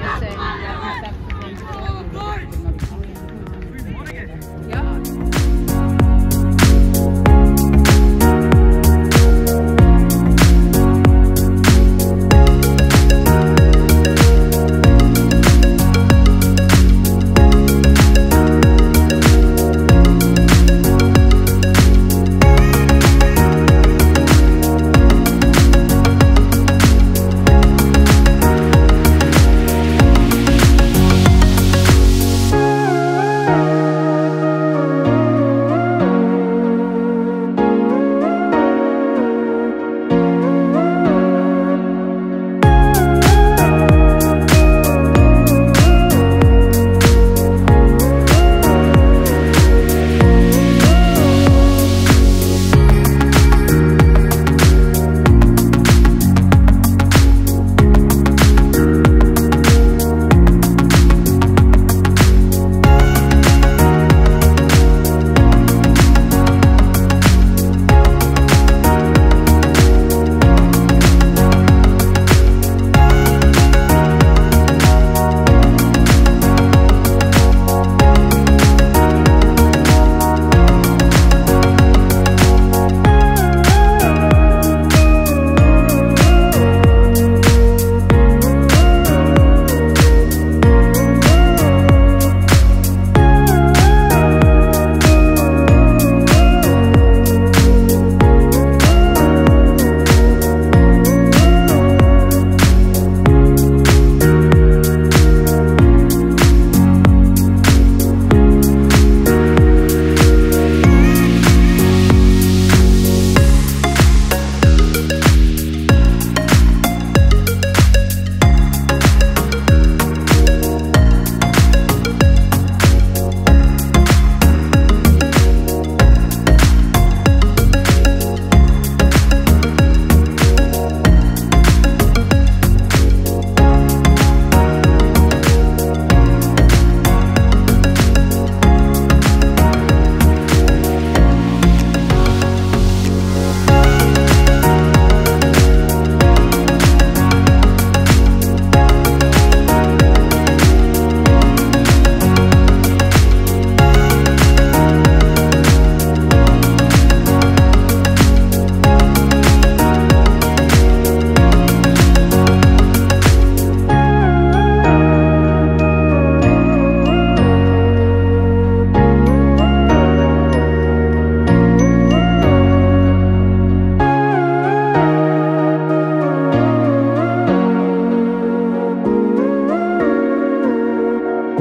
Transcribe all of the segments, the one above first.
you say?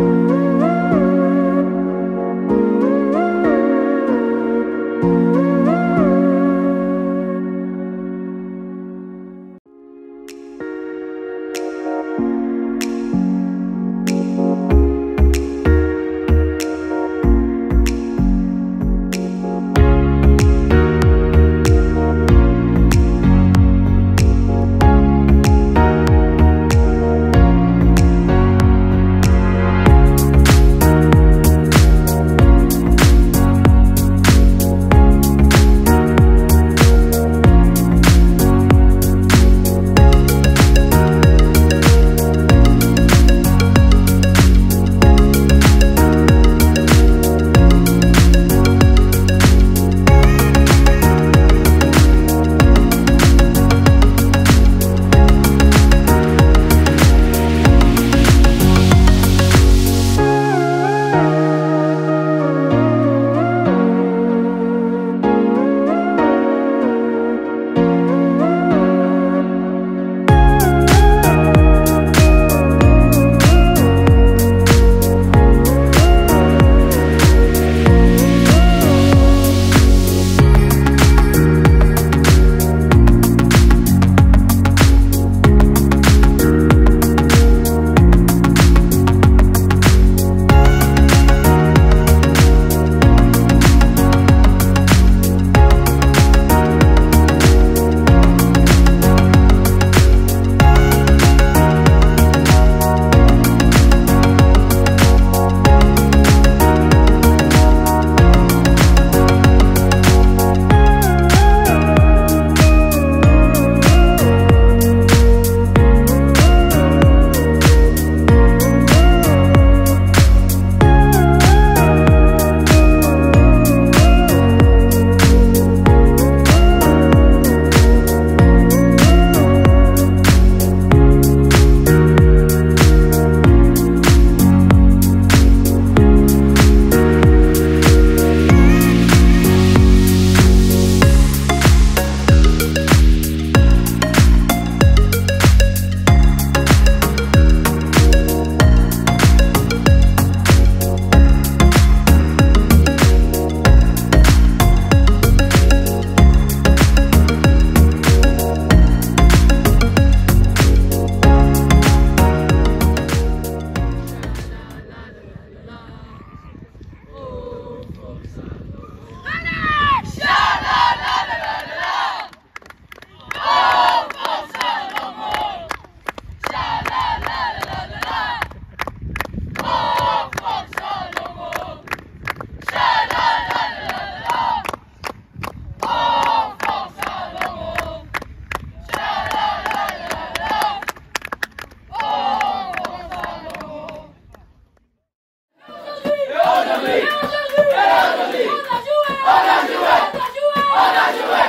Thank you. ọ̀dájú ẹ̀ ọ̀dájú ẹ̀.